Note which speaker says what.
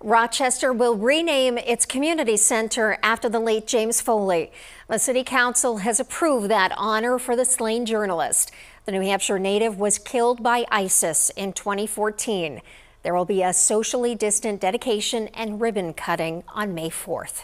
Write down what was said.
Speaker 1: Rochester will rename its community center after the late James Foley. The city council has approved that honor for the slain journalist. The New Hampshire native was killed by ISIS in 2014. There will be a socially distant dedication and ribbon cutting on May 4th.